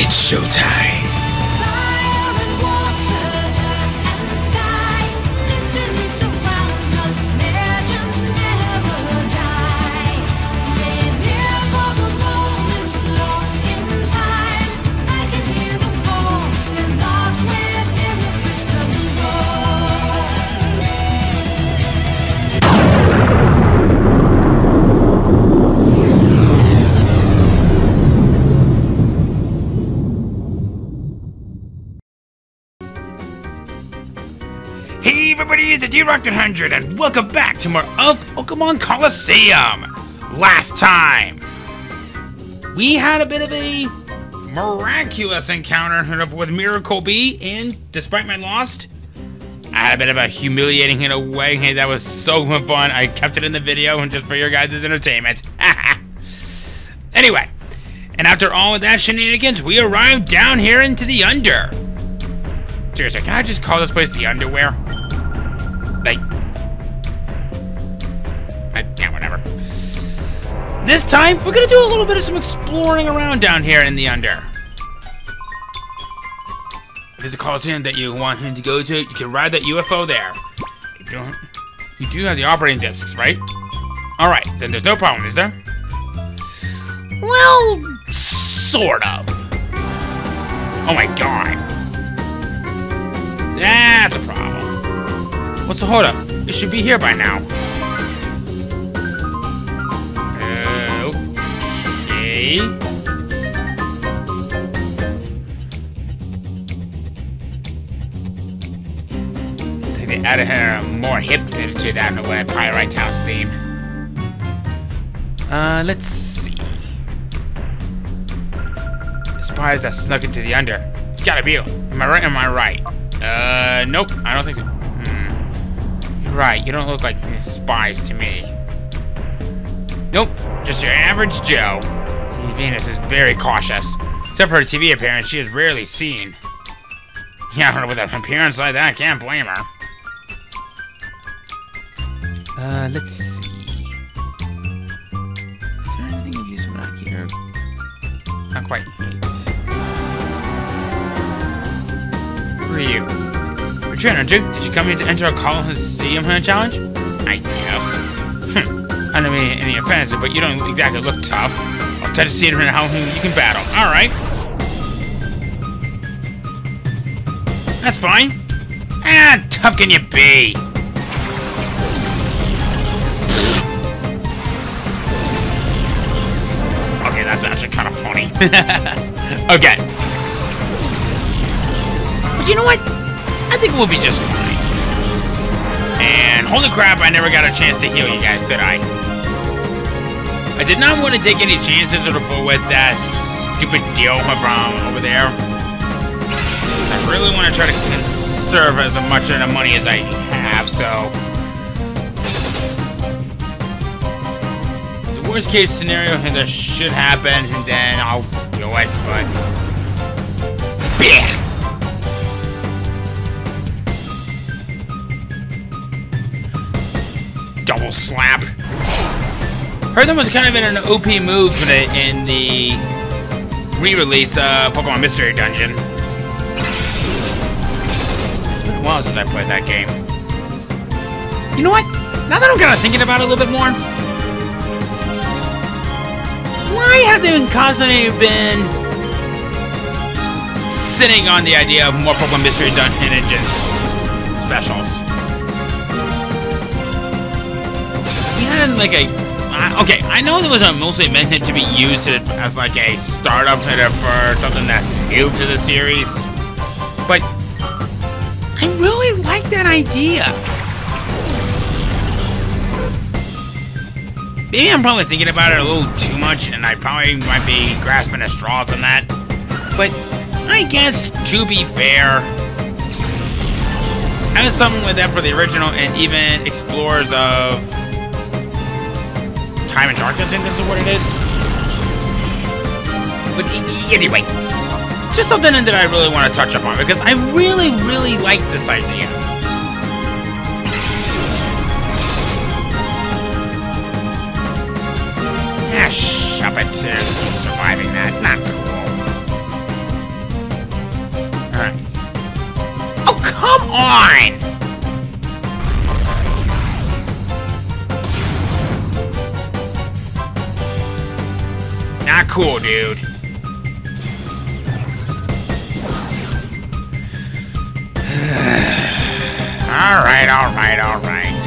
It's showtime. Everybody, the D-Rock 100 and welcome back to more of Pokemon Colosseum! Last time, we had a bit of a miraculous encounter with Miror B. and despite my loss, I had a bit of a humiliating in a way. Hey, that was so fun. I kept it in the video and just for your guys' entertainment. anyway, and after all of that shenanigans, we arrived down here into the Under. Seriously, can I just call this place the Underwear? Like, I, yeah, whatever. This time, we're gonna do a little bit of some exploring around down here in the Under. If there's a coliseum that you want him to go to, you can ride that UFO there. You don't, you do have the operating discs, right? All right, then there's no problem, is there? Well, sort of. Oh my god. That's a problem. What's the holdup? It should be here by now. Okay. I think they added her more hip to that way Pyrite House theme. Uh, let's see. Spies that snuck into the under. It's gotta be. Am I right? Am I right? Uh, nope. I don't think so. Right. You don't look like spies to me. Nope. Just your average Joe. Venus is very cautious. Except for her TV appearance, she is rarely seen. Yeah, with an appearance like that, I can't blame her. Uh, let's see. Is there anything of use around here? Not quite. Who you? Duke, did you come here to enter a Coliseum challenge? I guess. Hm. I don't mean any offense, but you don't exactly look tough. I'll try to see how you can battle. Alright. That's fine. Ah, tough can you be? Okay, that's actually kind of funny. okay. But you know what? I think we'll be just fine. And holy crap, I never got a chance to heal you guys, did I? I did not want to take any chances with that stupid deal from over there. I really want to try to conserve as much of the money as I have, so... The worst case scenario that should happen, and then I'll do it, but... double slap. Heard that was kind of in an OP move in the, in the re-release uh, Pokemon Mystery Dungeon. It's since I played that game. You know what? Now that I'm kind of thinking about it a little bit more, why have they been constantly been sitting on the idea of more Pokemon Mystery Dungeon specials? Like a uh, okay i know there was a mostly meant to be used as like a startup for something that's new to the series but i really like that idea. Maybe i'm probably thinking about it a little too much and i probably might be grasping at straws on that but i guess to be fair I have something with that for the original and even explorers of Time and Darkness, I think is what it is. But anyway, just something that I really want to touch upon because I really, really like this idea. Ah, shop it. Uh, surviving that. Not cool. Alright. Oh, come on! Cool, dude. alright, alright, alright. The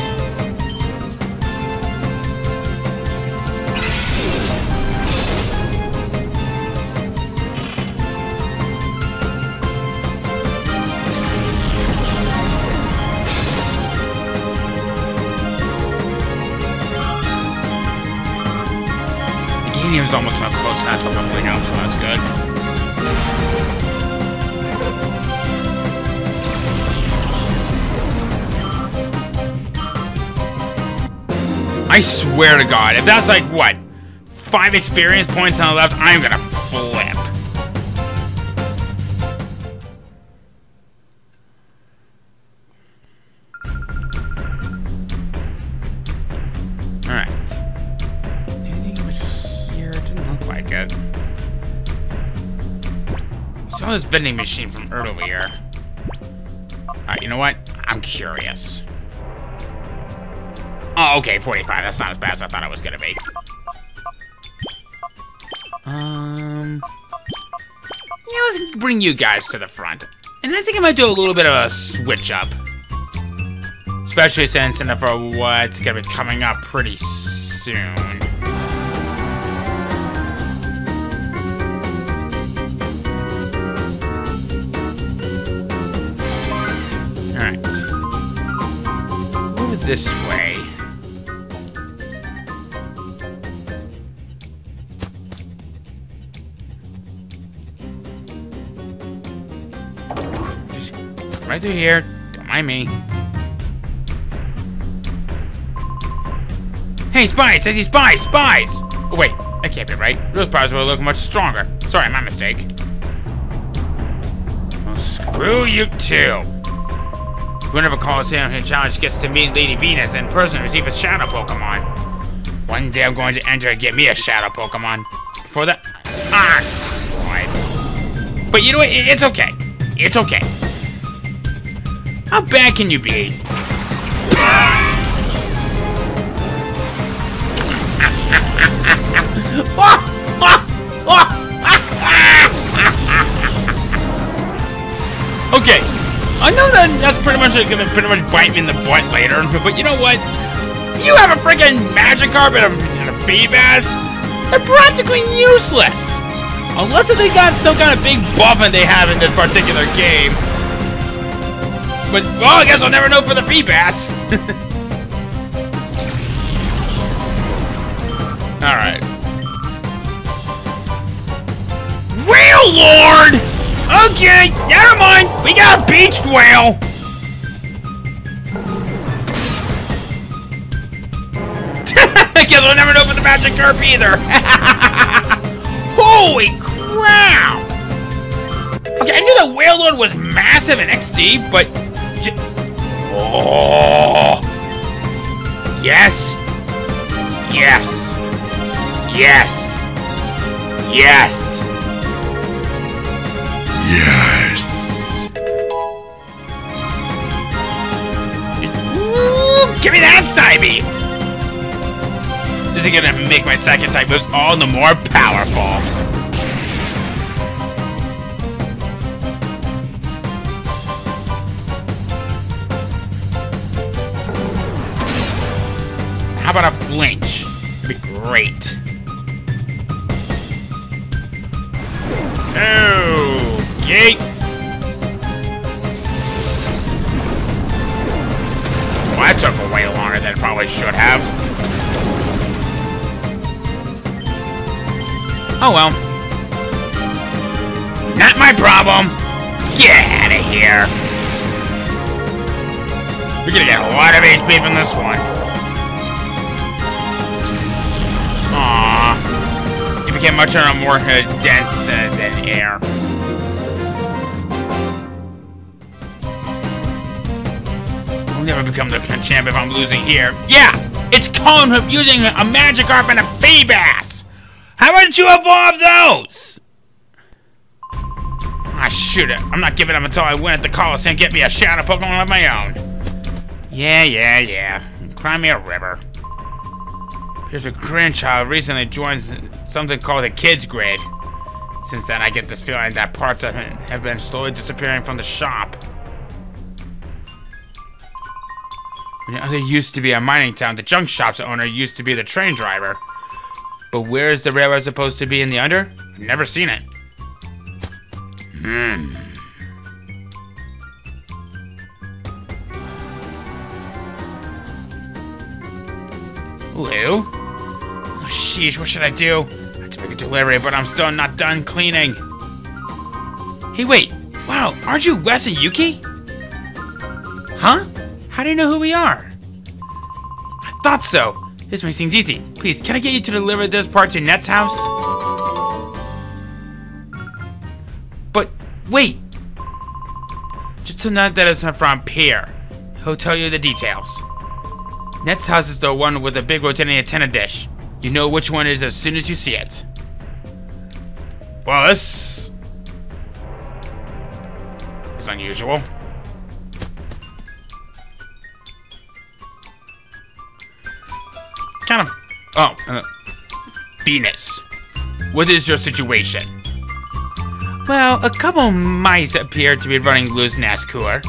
Ganium's almost not close enough to leveling up, so that's good. I swear to God, if that's like, what, five experience points on the left, I'm gonna flip. Vending machine from earlier. Alright, you know what? I'm curious. Oh, okay, 45. That's not as bad as I thought it was gonna be. Um... Yeah, let's bring you guys to the front. And I think I might do a little bit of a switch up. Especially since, and for what's gonna be coming up pretty soon. This way. Just right through here. Don't mind me. Hey, spies! I see spies! Spies! Oh, wait. That can't be right. Real spies will look much stronger. Sorry, my mistake. Well, screw you too. Whenever Coliseum Hit Challenge gets to meet Lady Venus in person and receive a Shadow Pokemon. One day I'm going to enter and get me a Shadow Pokemon. For that... Ah. But you know what? It's okay. It's okay. How bad can you be? Okay, I know that that's pretty much gonna pretty much bite me in the butt later, but you know what? You have a freaking Magikarp and a, and a Feebas? They're practically useless! Unless they got some kind of big buff they have in this particular game. But, well, I guess I'll never know for the Feebas. Alright. Wailord! Okay, never mind. We got a beached whale. Guess we'll never know for the Magikarp either. Holy crap! Okay, I knew that Wailord was massive in XD, but oh, yes, yes, yes, yes. Yes. Ooh, give me that Psybe! This is gonna make my second type moves all the more powerful. How about a flinch? That'd be great. Okay. Well, that took way longer than it probably should have. Oh well. Not my problem. Get out of here. We're gonna get a lot of HP from this one. Aww. It became much more uh, dense uh, than air. Never become the champ if I'm losing here. Yeah! It's Cone using a Magikarp and a Feebas! How about you evolve those? Ah, shoot it. I'm not giving up until I win at the Coliseum and get me a shadow Pokemon of my own. Yeah, yeah, yeah. Cry me a river. Here's a grandchild recently joined something called the Kids Grid. Since then, I get this feeling that parts of him have been slowly disappearing from the shop. There used to be a mining town. The junk shop's owner used to be the train driver. But where is the railroad supposed to be in the under? I've never seen it. Hmm. Lou? Oh, sheesh, what should I do? I have to make a delivery, but I'm still not done cleaning. Hey, wait. Wow, aren't you Wes and Yuki? Huh? How do you know who we are? I thought so. This makes things easy. Please, can I get you to deliver this part to Net's house? But, wait. Just to note that it's from Pierre. He'll tell you the details. Net's house is the one with the big rotating antenna dish. You know which one it is as soon as you see it. Well, this is unusual. Kind of. Oh, uh, Venus. What is your situation? Well, a couple mice appear to be running loose in Nascour,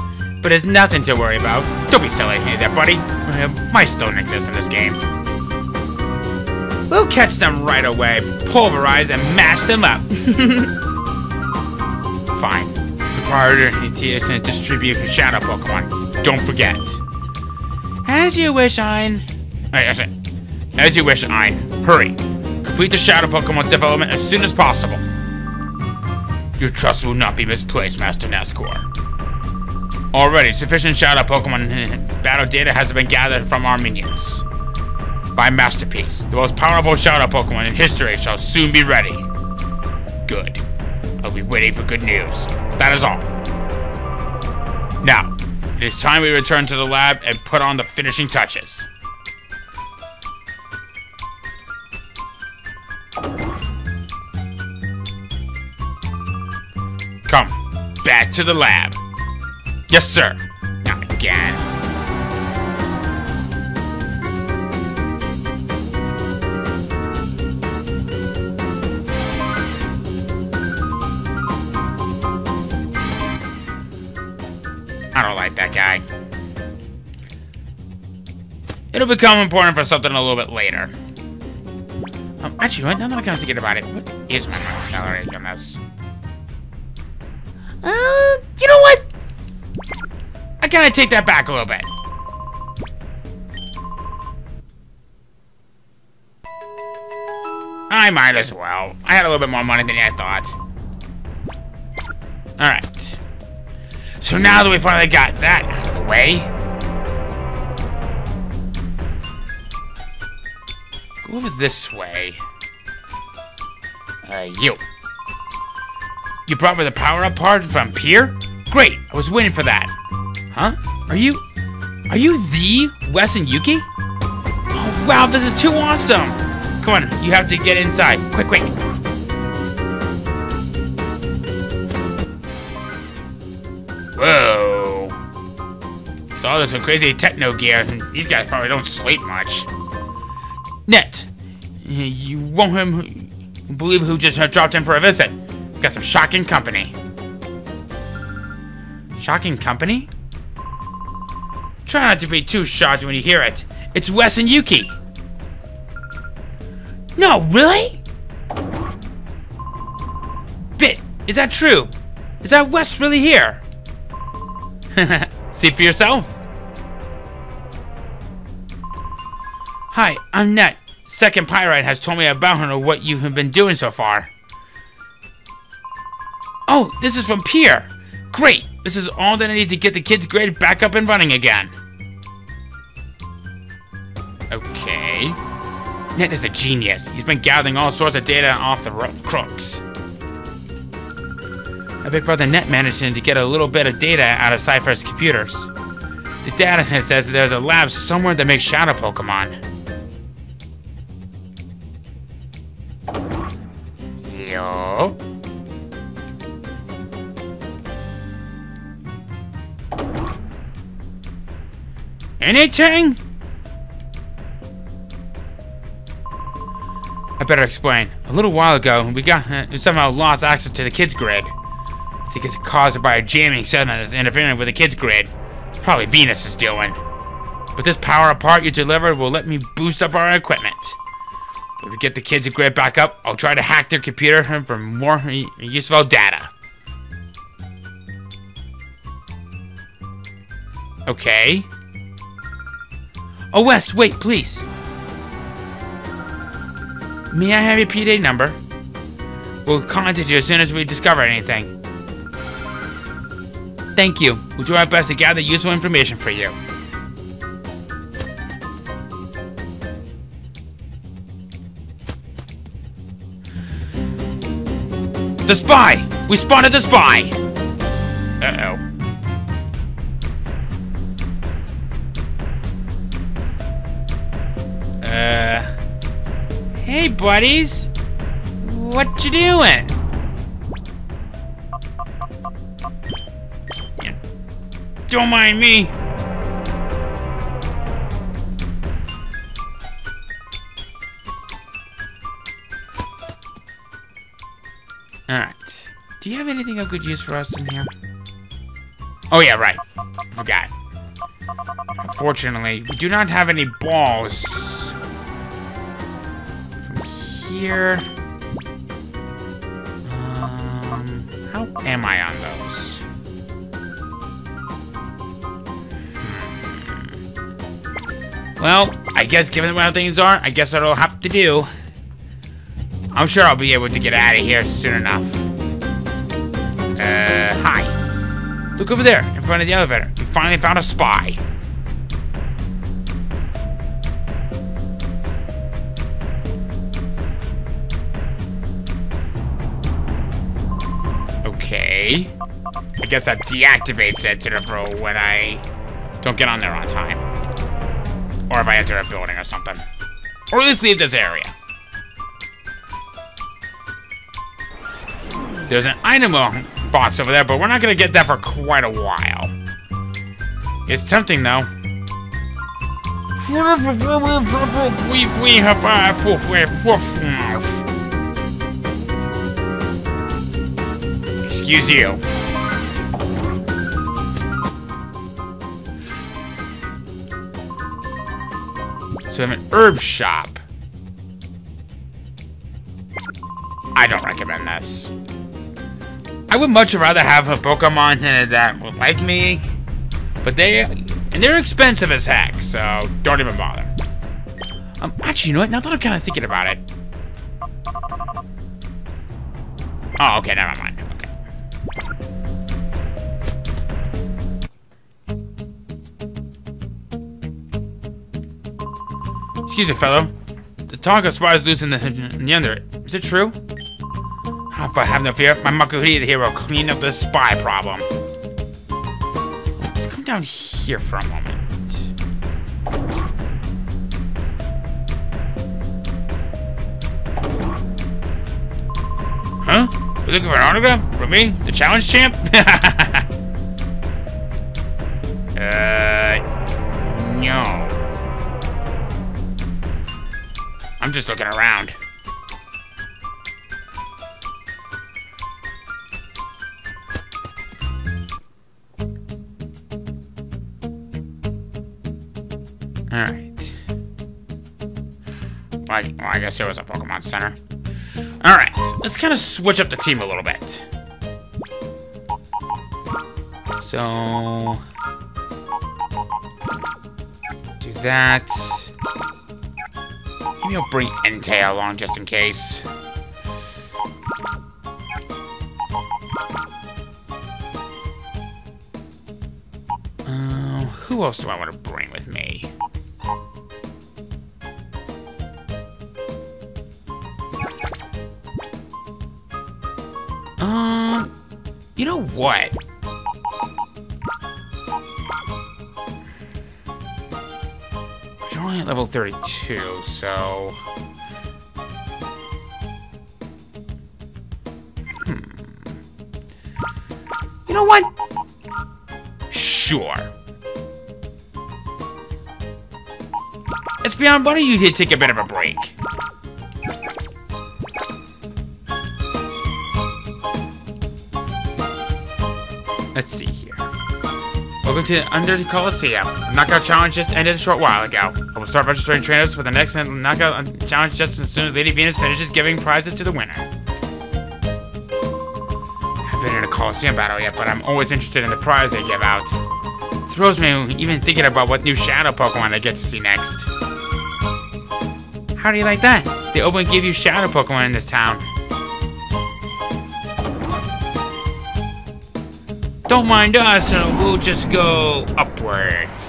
but it's nothing to worry about. Don't be silly, hey there, buddy. Uh, mice don't exist in this game. We'll catch them right away, pulverize, and mash them up. Fine. The priority is to distribute Shadow Pokemon. Don't forget. As you wish, Ein. Alright, that's it. As you wish, Ein. Hurry. Complete the Shadow Pokemon development as soon as possible. Your trust will not be misplaced, Master Nascour. Already, sufficient Shadow Pokemon battle data has been gathered from our minions. By Masterpiece, the most powerful Shadow Pokemon in history shall soon be ready. Good. I'll be waiting for good news. That is all. Now, it is time we return to the lab and put on the finishing touches. Back to the lab. Yes, sir. Not again. I don't like that guy. It'll become important for something a little bit later. Um, actually, now that I'm thinking about it, what is my salary on this? You know what? I kind of take that back a little bit. I might as well. I had a little bit more money than I thought. Alright. So now that we finally got that out of the way, go over this way. Uh, you. You brought me the power-up part from Pier? Great, I was waiting for that. Huh? Are you... Are you the Wes and Yuki? Oh, wow, this is too awesome! Come on, you have to get inside. Quick, quick. Whoa. With all this crazy techno gear, these guys probably don't sleep much. Net, you won't believe who just dropped in for a visit. Got some shocking company. Shocking company? Try not to be too shocked when you hear it. It's Wes and Yuki. No, really? Bit, is that true? Is that Wes really here? See for yourself. Hi, I'm Net. Second Pyrite has told me about her and what you have been doing so far. Oh, this is from Pierre. Great. This is all that I need to get the kids' grade back up and running again. Okay. Net is a genius. He's been gathering all sorts of data off the crooks. My big brother Net managed to get a little bit of data out of Cipher's computers. The data says that there's a lab somewhere that makes shadow Pokemon. Anything? I better explain. A little while ago, we got uh, somehow lost access to the kids' grid. I think it's caused by a jamming signal that's interfering with the kids' grid. It's probably Venus is doing. But this power part you delivered will let me boost up our equipment. If we get the kids' grid back up, I'll try to hack their computer for more useful data. Okay. Oh, Wes, wait, please. May I have your PDA number? We'll contact you as soon as we discover anything. Thank you. We'll do our best to gather useful information for you. The spy! We spotted the spy! Uh-oh. Uh... Hey, buddies! What you doing? Yeah. Don't mind me. Alright. Do you have anything of good use for us in here? Oh yeah, right. Forgot. Unfortunately, we do not have any balls. Here. Um, how am I on those? Hmm. Well, I guess given how things are, I guess that'll have to do. I'm sure I'll be able to get out of here soon enough. Uh, hi. Look over there, in front of the elevator. We finally found a spy. Guess that deactivates it to the for when I don't get on there on time. Or if I enter a building or something. Or at least leave this area. There's an item box over there, but we're not gonna get that for quite a while. It's tempting though. Uh, Excuse you. So I have an herb shop. I don't recommend this. I would much rather have a Pokemon that would like me, but they and they're expensive as heck, so don't even bother. Um, actually, you know what? Now that I'm kind of thinking about it. Oh, okay, never mind. Excuse me, fellow. The talk of spies loose in the, the under. Is it true? Oh, but have no fear, my Makuhita here will clean up this spy problem. Let's come down here for a moment. Huh? You looking for an autograph? From me? The challenge champ? I'm just looking around. Alright. Well, I, well, I guess there was a Pokemon Center. Alright, let's kind of switch up the team a little bit. So... Do that. Maybe I'll bring Entei along just in case. Uh, who else do I want to bring with me? Um, you know what? 32, so... Hmm. You know what? Sure. Espeon, why don't you did take a bit of a break? Let's see here. Welcome to Under the Coliseum. The knockout challenge just ended a short while ago. Start registering trainers for the next knockout challenge just as soon as Lady Venus finishes giving prizes to the winner. I've been in a Coliseum battle yet, but I'm always interested in the prize they give out. Throws me even thinking about what new shadow Pokemon I get to see next. How do you like that? They openly give you shadow Pokemon in this town. Don't mind us, and we'll just go upwards.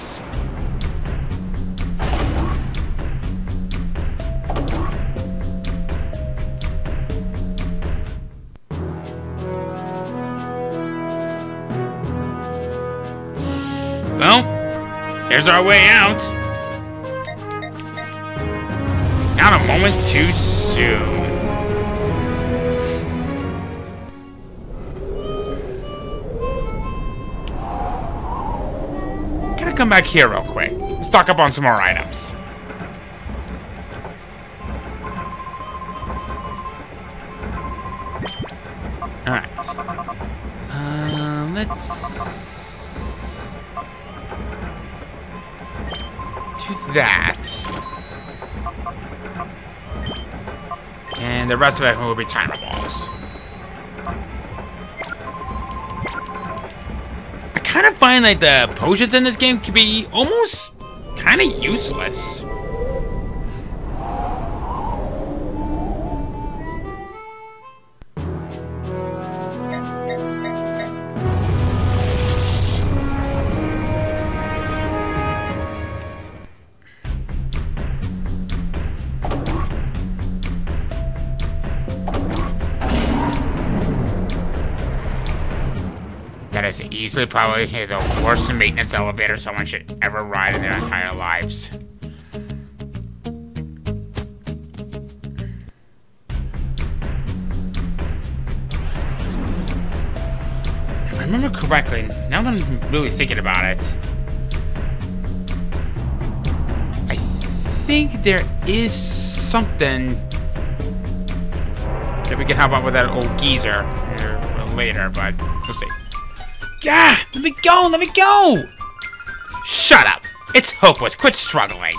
Here's our way out. Not a moment too soon. Gotta come back here real quick. Stock up on some more items. Rest of it will be timer balls. I kind of find like the potions in this game can be almost kind of useless. Easily probably the worst maintenance elevator someone should ever ride in their entire lives. If I remember correctly, now that I'm really thinking about it, I think there is something that we can help out with that old geezer later, but we'll see. Gah! Let me go! Let me go! Shut up! It's hopeless. Quit struggling.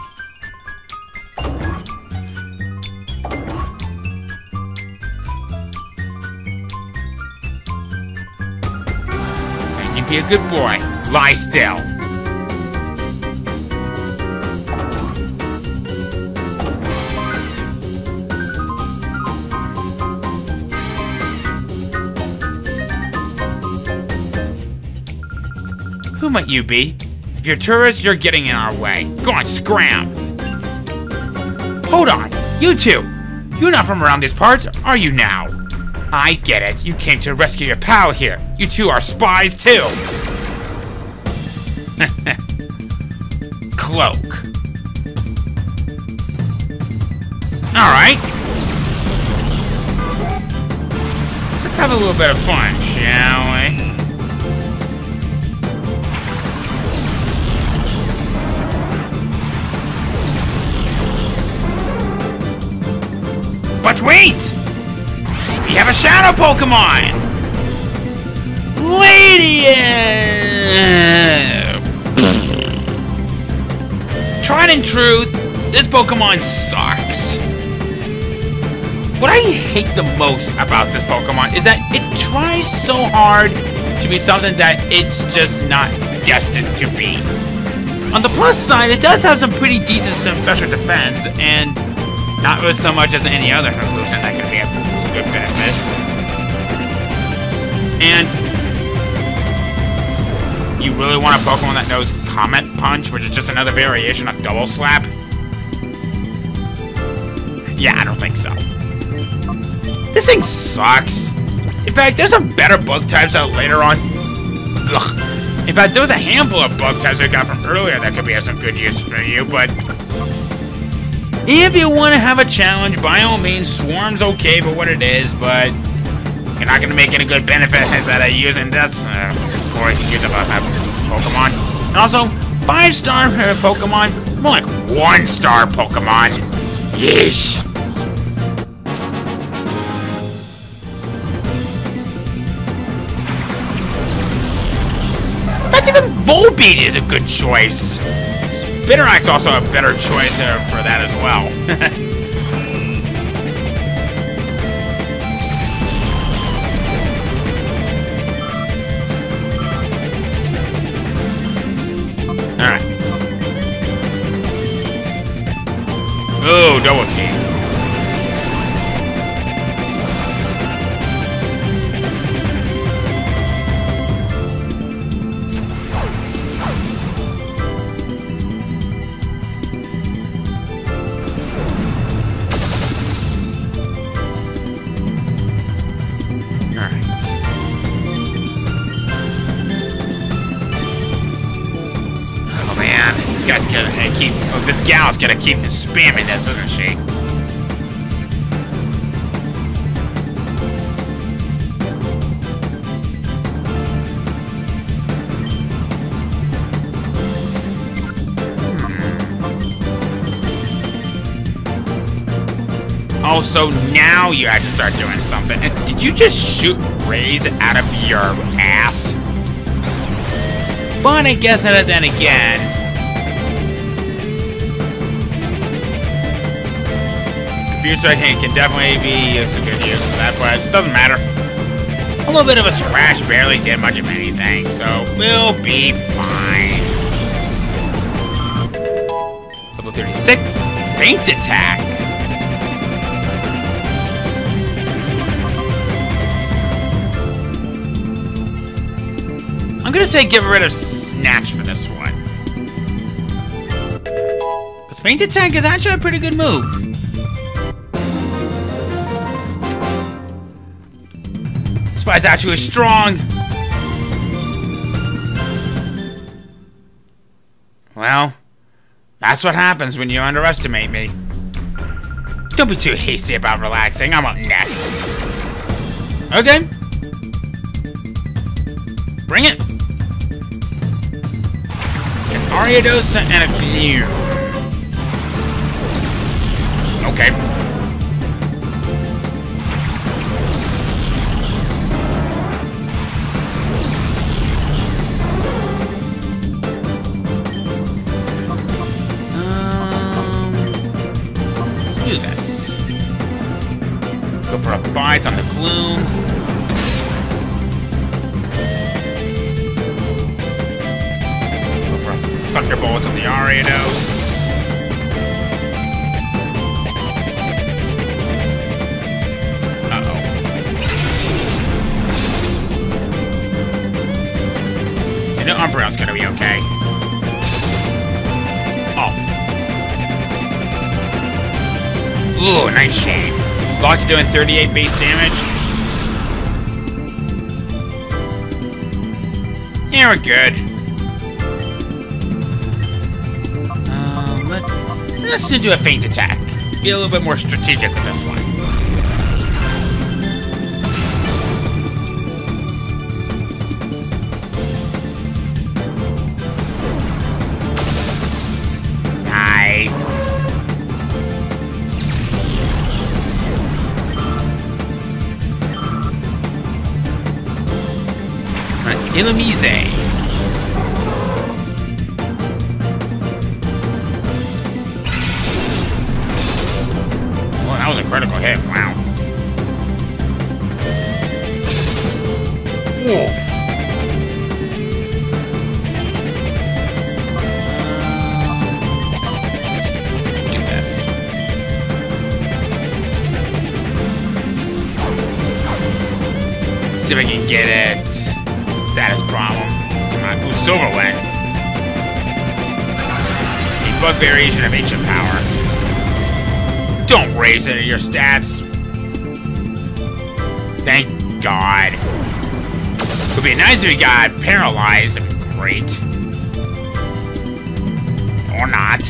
And you be a good boy. Lie still. You be? If you're tourists, you're getting in our way. Go on, scram! Hold on! You two! You're not from around these parts, are you now? I get it. You came to rescue your pal here. You two are spies, too! Cloak. Alright. Let's have a little bit of fun, shall we? Wait! We have a shadow Pokemon! Lady! Tried in truth, this Pokemon sucks. What I hate the most about this Pokemon is that it tries so hard to be something that it's just not destined to be. On the plus side, it does have some pretty decent special defense, and not with so much as any other evolution that could be a good benefit. And you really want a Pokemon that knows Comet Punch, which is just another variation of Double Slap? Yeah, I don't think so. This thing sucks. In fact, there's some better bug types out later on. Ugh. In fact, there was a handful of bug types I got from earlier that could be of some good use for you, but if you want to have a challenge, by all means, Swarm's okay for what it is, but you're not going to make any good benefits out of using this uh, poor excuse about that Pokemon. And also, five-star uh, Pokemon More like one star Pokemon. Yeesh. That's even Volbeat is a good choice. Spinarak's also a better choice uh, for that as well. Alright. Oh, double team. This gal's gonna keep spamming this, isn't she? Hmm. Oh, so now you actually start doing something. Did you just shoot rays out of your ass? But I guess then again. Computer striking can definitely be used to good use of that, but it doesn't matter. A little bit of a scratch barely did much of anything, so we'll be fine. Level 36, Faint Attack. I'm gonna say get rid of Snatch for this one. Because Faint Attack is actually a pretty good move. Spy's actually strong. Well, that's what happens when you underestimate me. Don't be too hasty about relaxing. I'm up next. Okay. Bring it. An Ariados and a Gloom. Okay. Go for a bite on the gloom. Go for a thunderbolt on the Ariados. The Umbreon's gonna be okay. Oh. Ooh, Nightshade. To doing 38 base damage. Yeah, we're good. Um, let, let's do a feint attack. Be a little bit more strategic with this one. Illumise. Well, that was a critical hit. Wow. This. See if I can get it. Status problem. On, who's Silverwind? A bug variation of ancient power. Don't raise any of your stats. Thank God. It would be nice if he got paralyzed. That'd be great. Or not.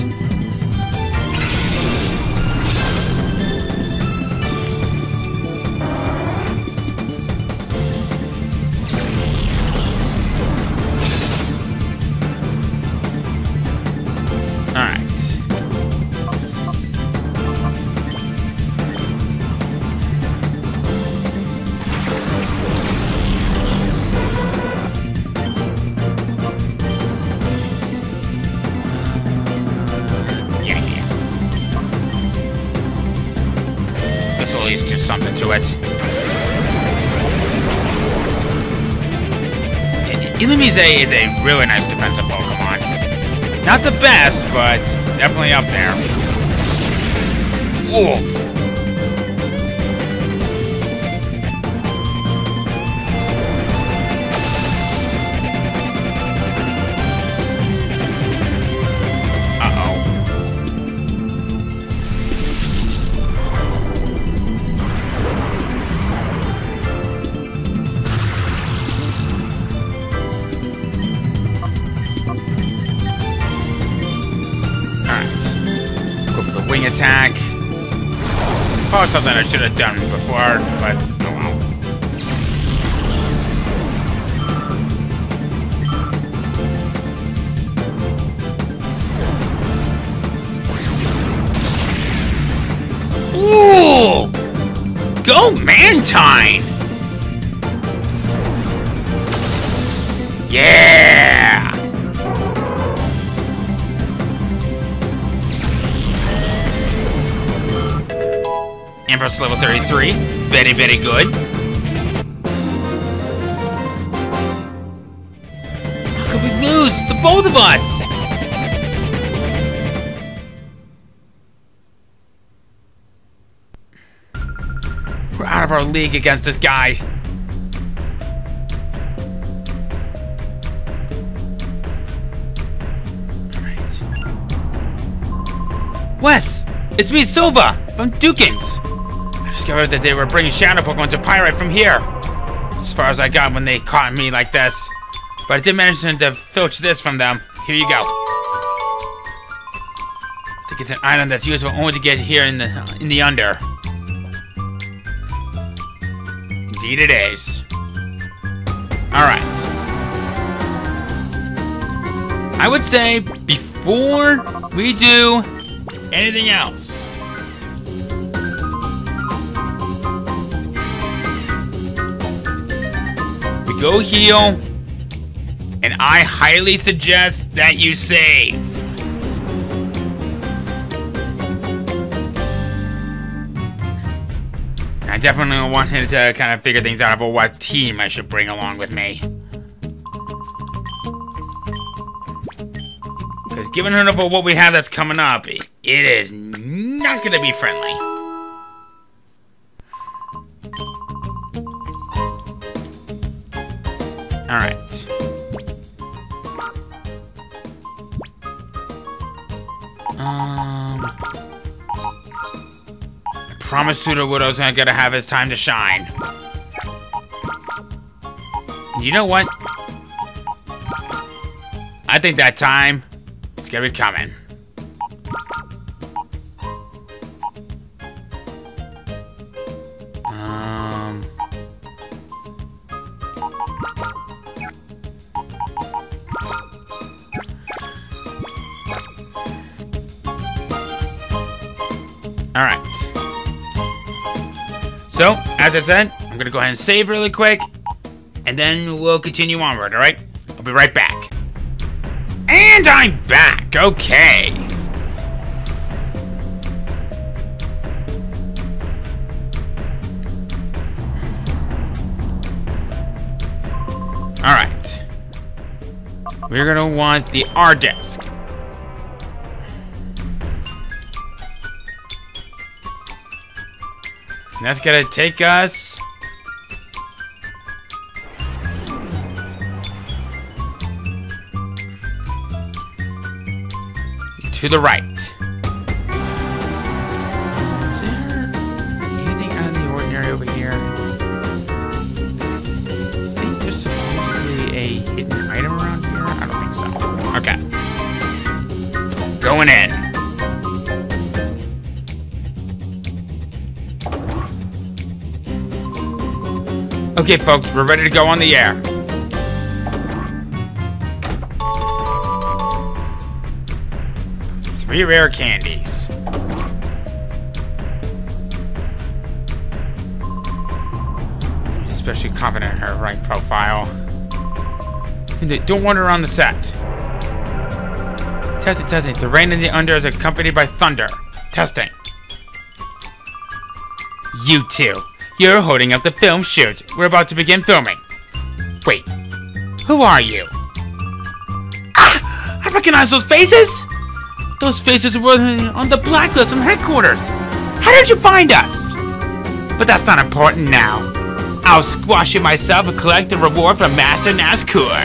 Illumise is a really nice defensive Pokemon. Not the best, but definitely up there. Oof. Something I should have done before, but oh well. Ooh! Go Mantine! Yeah! Empress level 33. Very, very good. How could we lose? The both of us! We're out of our league against this guy. Wes! It's me, Silva, from Duking's. Discovered that they were bringing Shadow Pokemon to Pyrite from here. As far as I got when they caught me like this. But I did manage to filch this from them. Here you go. I think it's an item that's useful only to get here in the in the under. Indeed it is. Alright. I would say before we do anything else. Go heal, and I highly suggest that you save. I definitely wanted to kind of figure things out about what team I should bring along with me. Because given enough of what we have that's coming up, it is not going to be friendly. I promise Sudowoodo's gonna gotta have his time to shine. You know what? I think that time is gonna be coming. I said, I'm gonna go ahead and save really quick, and then we'll continue onward, all right? I'll be right back. And I'm back, okay. All right. We're gonna want the R disk. And that's gonna take us. To the right. Is there anything out of the ordinary over here? I think there's supposedly a hidden item around here. I don't think so. Okay. Going in. Okay, folks, we're ready to go on the air. Three rare candies. Especially confident in her rank profile. And Don't wander around the set. Testing, testing. The rain in the under is accompanied by thunder. Testing. You two, you're holding up the film shoot. We're about to begin filming. Wait, who are you? Ah! I recognize those faces! Those faces were on the blacklist from headquarters. How did you find us? But that's not important now. I'll squash it myself and collect the reward from Master Nascour.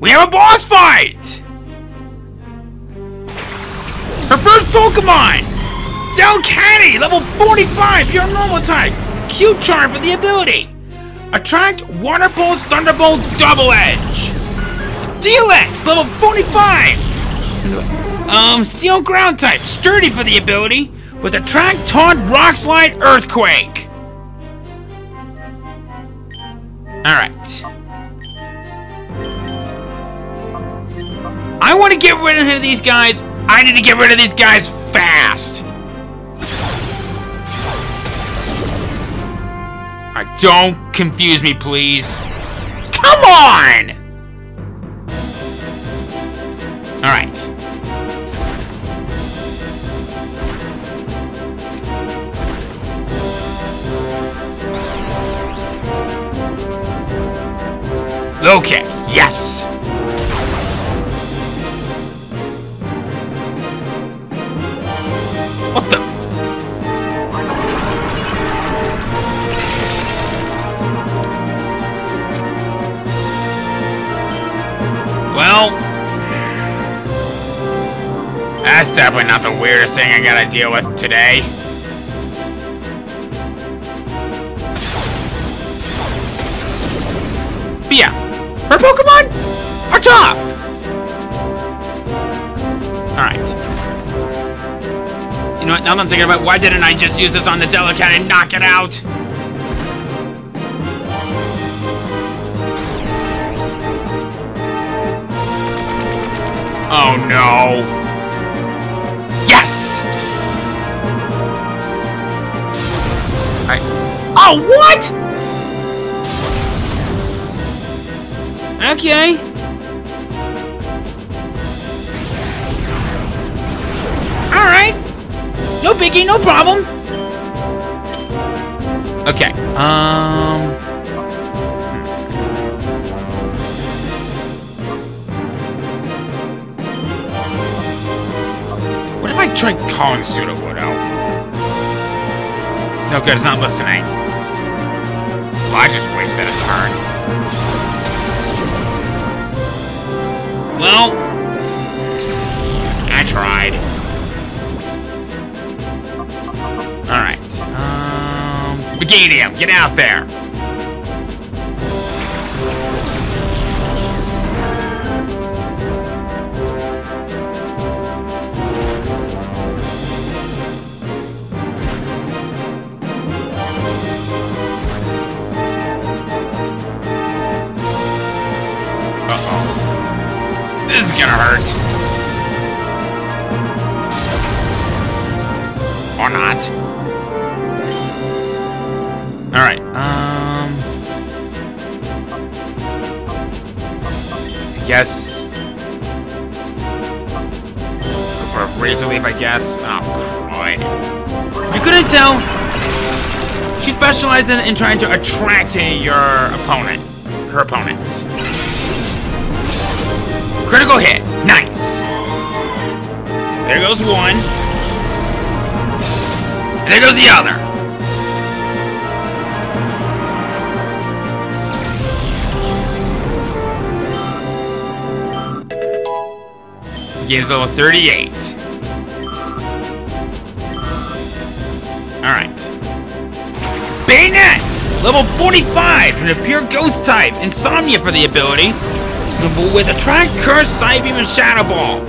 We have a boss fight! Her first Pokemon! Delcatty, level 45, pure normal type. Cute charm for the ability. Attract Water Pulse Thunderbolt Double Edge. Steelix, level 45. Um, Steel Ground type, sturdy for the ability, with Attract Taunt Rock Slide Earthquake. Alright. I want to get rid of these guys. I need to get rid of these guys fast. Don't confuse me, please. Come on! Alright. Okay, yes! That's definitely not the weirdest thing I gotta deal with today. But yeah, her Pokemon are tough. Alright. You know what? Now that I'm thinking about why didn't I just use this on the Delcatty and knock it out? Oh no. Oh, what? Okay. Alright. No biggie, no problem. Okay. Um. What if I try calling Sudowoodo? It's no good, it's not listening. Well, I a turn. Well, I tried. Alright. Um. Meganium, get out there! Gonna hurt. Or not. Alright, um... I guess... Go for a razor leaf, I guess. Oh, crud. You couldn't tell. She specializes in, in trying to attract your opponent. Her opponents. Critical hit. Nice. There goes one. And there goes the other. Game's level 38. Alright. Banette! Level 45 from the pure ghost type. Insomnia for the ability. With a Attract, Curse, Psybeam, and Shadow Ball.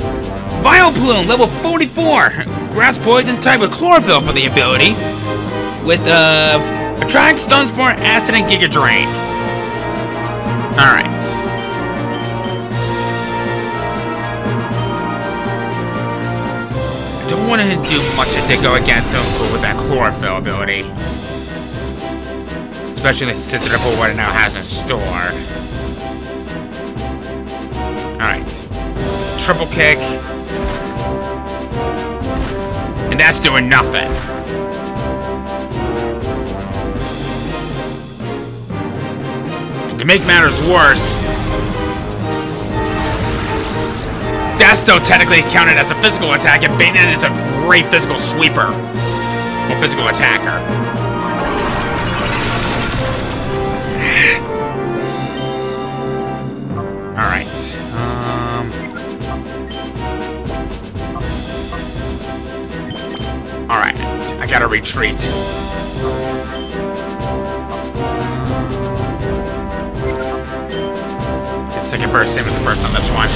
Vileplume, level 44. Grass Poison type with Chlorophyll for the ability. With, uh, Attract, Stun Spore, Acid, and Giga Drain. Alright. I don't want to do much as they go against them with that Chlorophyll ability. Especially since for what it now has in store. Alright. Triple kick. and that's doing nothing. And to make matters worse, that's still technically counted as a physical attack, and Banette is a great physical sweeper. Or physical attacker. Gotta retreat. The second burst, same as the first on this one.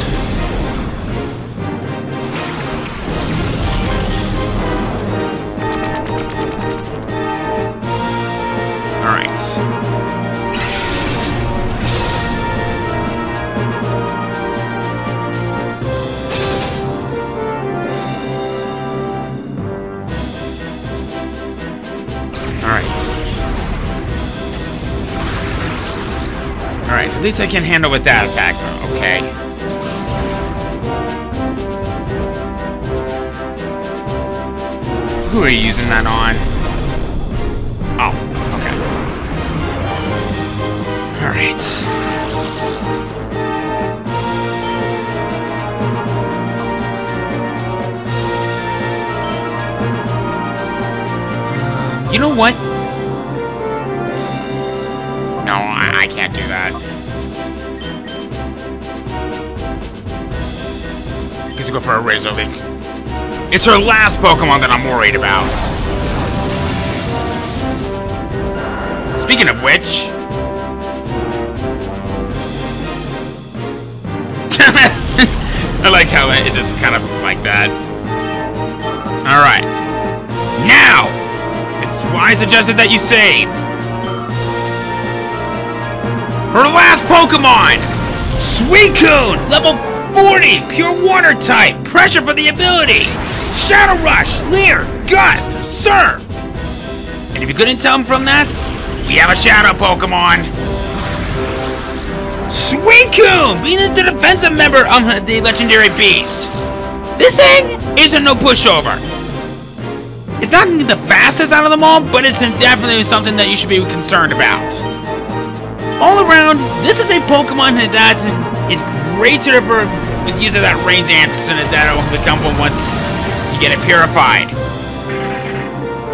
Alright. Alright, at least I can handle with that attack. Okay. Who are you using that on? Oh, okay. Alright. You know what? Go for a Razor Leaf. It's her last Pokemon that I'm worried about. Speaking of which... I like how it's just kind of like that. Alright. Now! It's why I suggested that you save. Her last Pokemon! Suicune! Level 40! Pure Water type! Pressure for the ability! Shadow Rush! Leer! Gust! Surf! And if you couldn't tell from that, we have a Shadow Pokemon! Suicune! Being the defensive member of the Legendary Beast! This thing isn't no pushover! It's not the fastest out of them all, but it's definitely something that you should be concerned about. All around, this is a Pokemon that is great suited for with use of that rain dance and that will become one once you get it purified.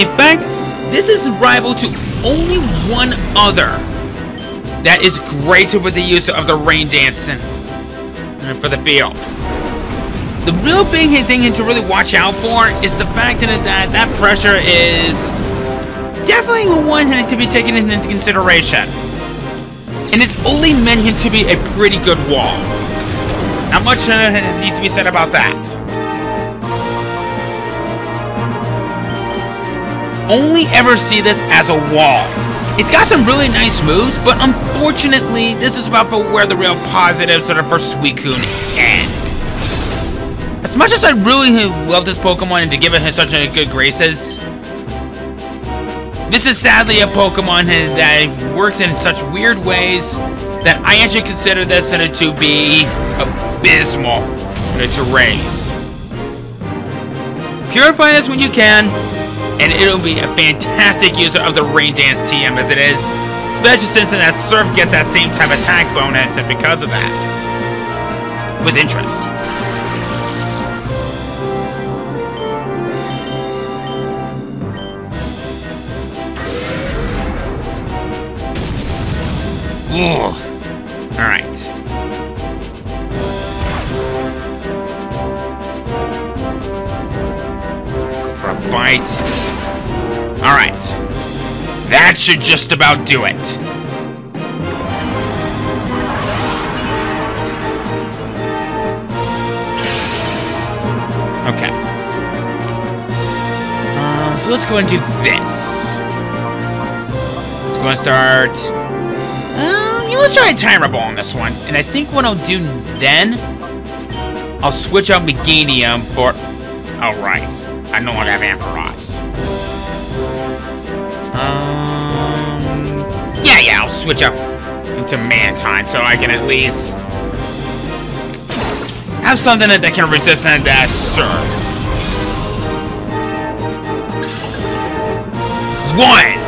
In fact, this is rival to only one other that is greater with the use of the rain and for the field. The real big thing to really watch out for is the fact that that, that pressure is definitely one to be taken into consideration. And it's only meant to be a pretty good wall. Not much uh, needs to be said about that. Only ever see this as a wall. It's got some really nice moves, but unfortunately, this is about where the real positives that are for Suicune end. As much as I really love this Pokemon and to give it such a good graces, this is sadly a Pokemon that works in such weird ways that I actually consider this to be abysmal in to raise. Purify this when you can, and it'll be a fantastic user of the Rain Dance TM as it is, especially since that Surf gets that same type attack bonus and because of that. With interest. Ugh. All right. Go for a bite. All right. That should just about do it. Okay. Um, so let's go and do this. Let's go and start yeah, let's try a timer ball on this one. And I think what I'll do then, I'll switch out Meganium for... Oh, right. I no longer have Ampharos. Um... Yeah, yeah, I'll switch up into Mantine so I can at least... have something that, that can resist that, that Surf. One!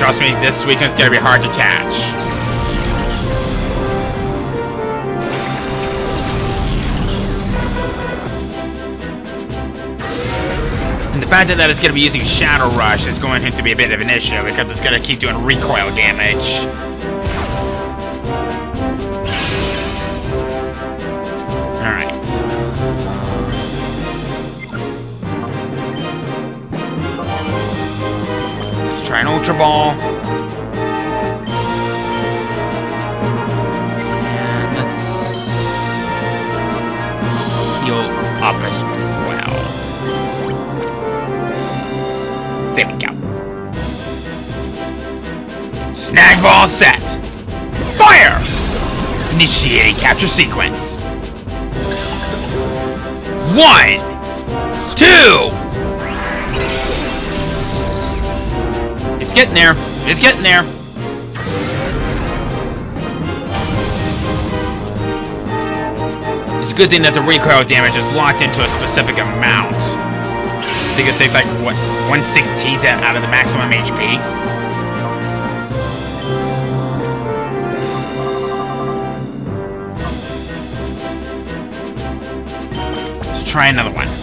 Trust me, this weekend's gonna be hard to catch. And the fact that it's going to be using Shadow Rush is going to be a bit of an issue because it's going to keep doing recoil damage. Ultra Ball. And let's heal up as well. There we go. Snag ball set. Fire! Initiating capture sequence. One, two. Getting there. It's getting there. It's a good thing that the recoil damage is locked into a specific amount. I think it takes like what 1 16th out of the maximum HP. Let's try another one.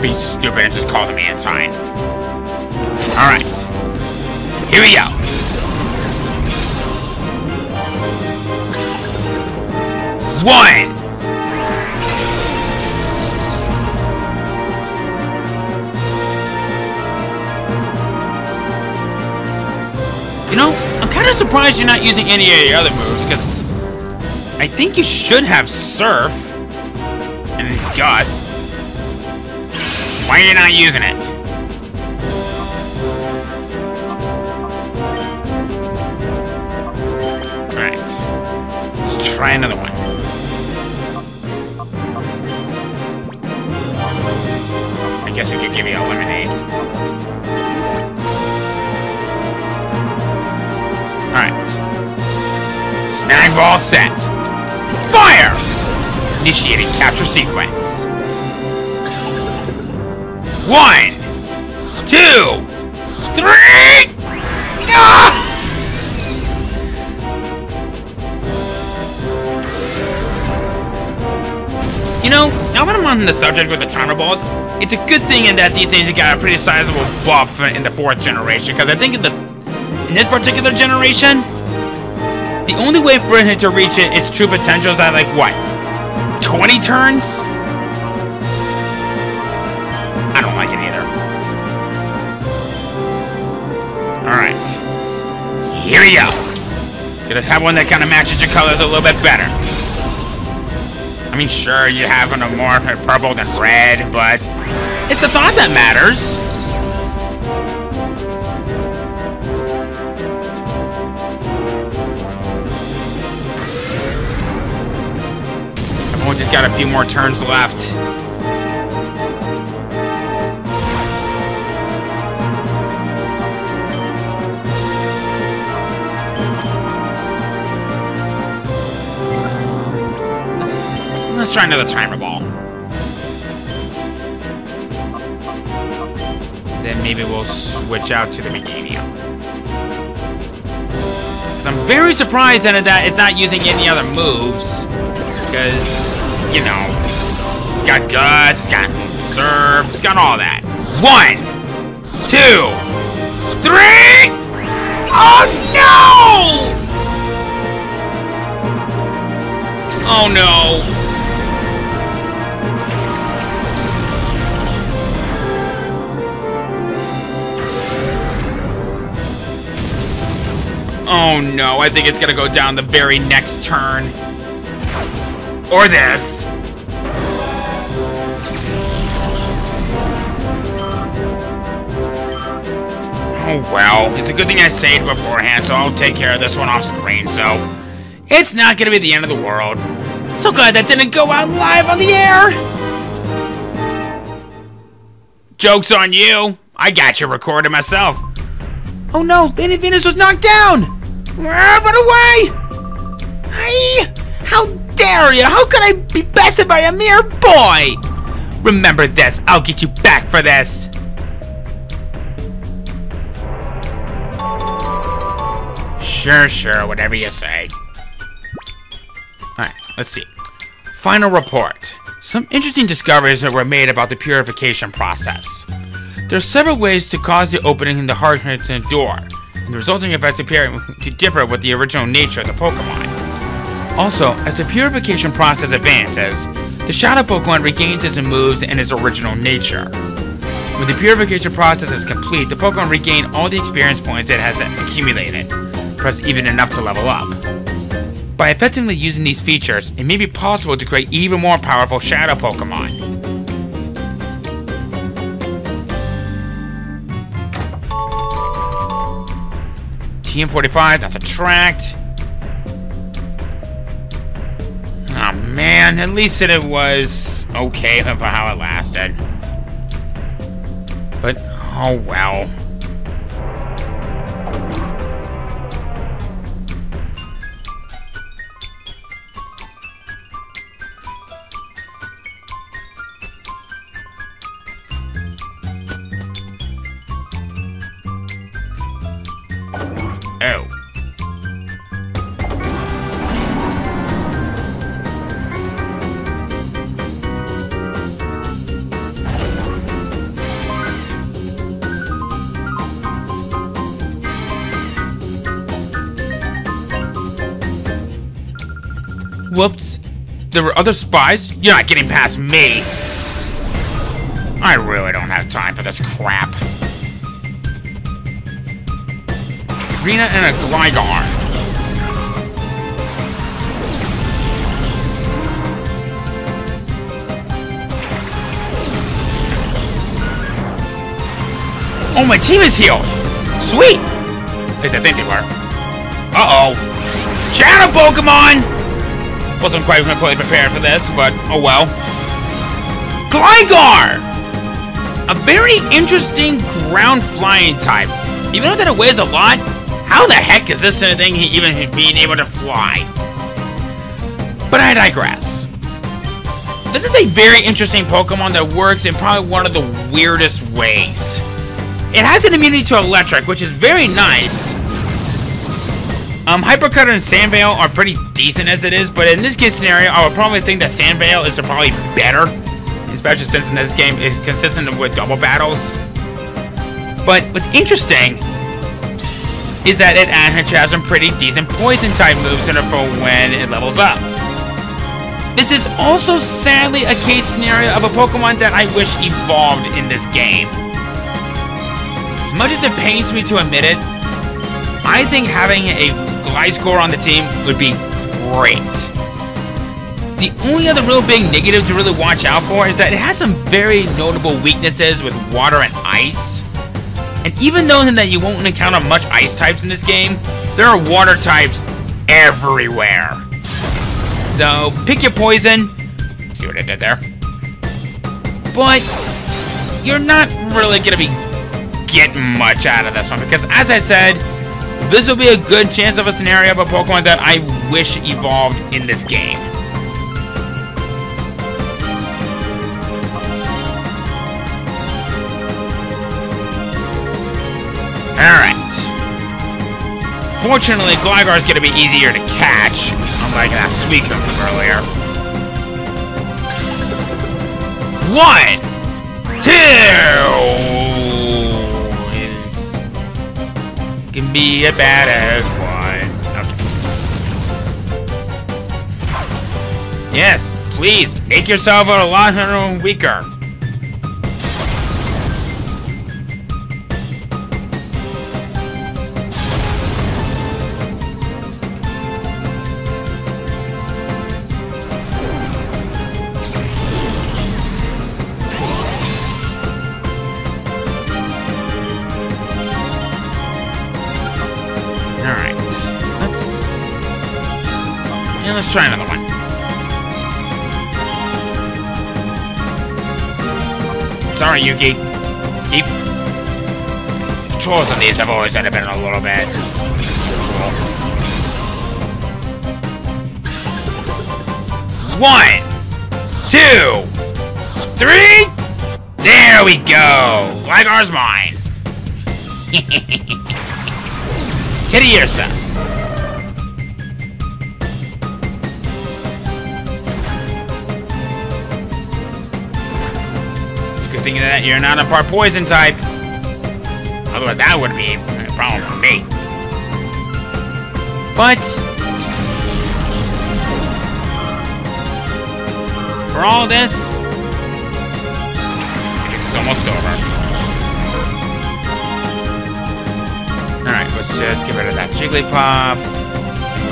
Be stupid and just call them Antine. Alright. Here we go. One. You know, I'm kind of surprised you're not using any of your other moves, because I think you should have Surf and Gust. Why are you not using it? Alright. Let's try another one. I guess we could give you a lemonade. Alright. Snag ball set. Fire! Initiating capture sequence. One, two, three! Ah! You know, now that I'm on the subject with the timer balls, it's a good thing in that these things got a pretty sizable buff in the fourth generation. Because I think in the in this particular generation, the only way for it to reach it, its true potential is at like what, 20 turns? Here we go. Gonna have one that kind of matches your colors a little bit better. I mean, sure, you have a more purple than red, but it's the thought that matters. I've only just got a few more turns left. Let's try another timer ball. Then maybe we'll switch out to the Meganium. Because I'm very surprised that it's not using any other moves. Because, you know, it's got Gus, it's got Surf, it's got all that. One, two, three! Oh no! Oh no! Oh no, I think it's gonna go down the very next turn. Or this. Oh well, it's a good thing I saved beforehand, so I'll take care of this one off screen, so... It's not gonna be the end of the world. So glad that didn't go out live on the air! Joke's on you! I got you recorded myself. Oh no, Lady Venus was knocked down! Ah, run away! Aye! dare you? How could I be bested by a mere boy? Remember this. I'll get you back for this. Sure, sure, whatever you say. Alright, let's see. Final report. Some interesting discoveries that were made about the purification process. There are several ways to cause the opening in the to door, the resulting effects appear to differ with the original nature of the Pokemon. Also, as the purification process advances, the Shadow Pokemon regains its moves and its original nature. When the purification process is complete, the Pokemon regain all the experience points it has accumulated, plus even enough to level up. By effectively using these features, it may be possible to create even more powerful Shadow Pokemon. TM45, that's a tract. Oh man, at least it was okay for how it lasted. But, oh well. Whoops. There were other spies? You're not getting past me. I really don't have time for this crap. Frina and a Gligar. Oh, my team is healed! Sweet! At least I think they were. Uh-oh. Shadow Pokemon! Wasn't quite completely prepared for this, but oh well. Gligar! A very interesting ground flying type. Even though that it weighs a lot, how the heck is this thing even being able to fly? But I digress. This is a very interesting Pokemon that works in probably one of the weirdest ways. It has an immunity to electric, which is very nice. Um, Hypercutter and Sand Veil are pretty decent as it is, but in this case scenario, I would probably think that Sand Veil is probably better. Especially since in this game it's consistent with double battles. But what's interesting is that it has some pretty decent poison type moves in it for when it levels up. This is also sadly a case scenario of a Pokemon that I wish evolved in this game. As much as it pains me to admit it, I think having a Gliscor on the team would be great. The only other real big negative to really watch out for is that it has some very notable weaknesses with water and ice. And even though that you won't encounter much ice types in this game, there are water types everywhere. So pick your poison. See what I did there? But you're not really gonna be getting much out of this one because as I said, this will be a good chance of a scenario of a Pokemon that I wish evolved in this game. Alright. Fortunately, is going to be easier to catch, unlike that Suicune from earlier. One! Two! Can be a badass one. Okay. Yes, please, make yourself a lot weaker. Let's try another one. Sorry, Yuki. Keep... Controls on these have always had been a little bit... One, two, three. There we go. Gligar's mine. Kitty Ursa. Good thing that you're not a part poison type. Otherwise, that would be a problem for me. But for all this, I guess it's almost over. Alright, let's just get rid of that Jigglypuff.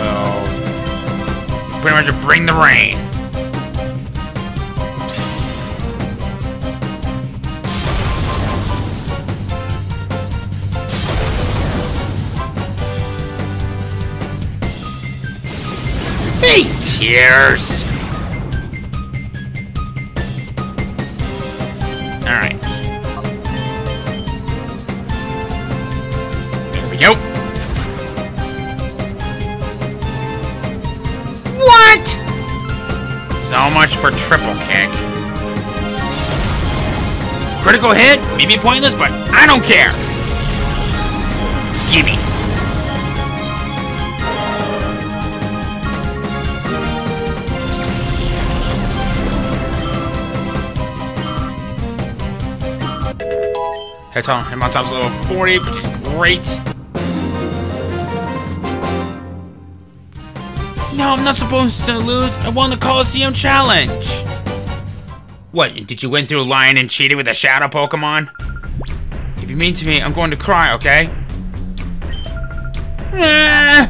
We'll pretty much bring the rain. Tears! Alright. There we go. What? So much for triple kick. Critical hit, maybe pointless, but I don't care. Gimme. Hitmontop's level 40, which is great. No, I'm not supposed to lose. I won the Colosseum Challenge. What, did you win through lying and cheated with a shadow Pokemon? If you mean to me, I'm going to cry, okay? Eh.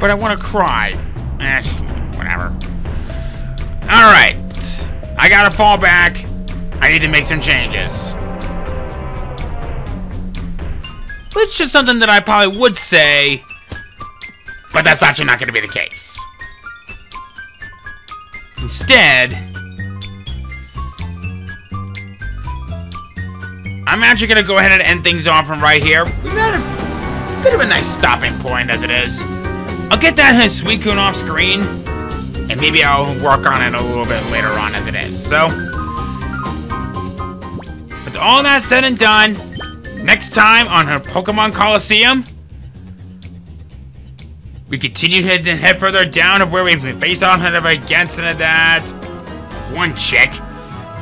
But I want to cry. Eh, whatever. Alright. I gotta fall back. I need to make some changes. Which is something that I probably would say, but that's actually not going to be the case. Instead, I'm actually going to go ahead and end things off from right here. We've had a bit of a nice stopping point as it is. I'll get that Suicune off screen, and maybe I'll work on it a little bit later on as it is. So, with all that said and done, next time on her Pokemon Colosseum, we continue to head, further down of where we face on head against and that one chick,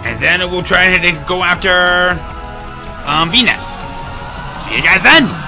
and then we'll try to go after um, Venus. See you guys then.